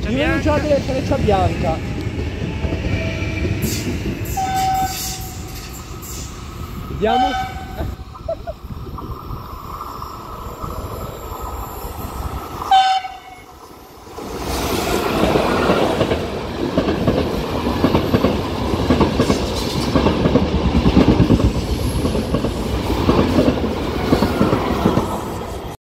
Freccia Io bianca. delle freccia bianca. Vediamo.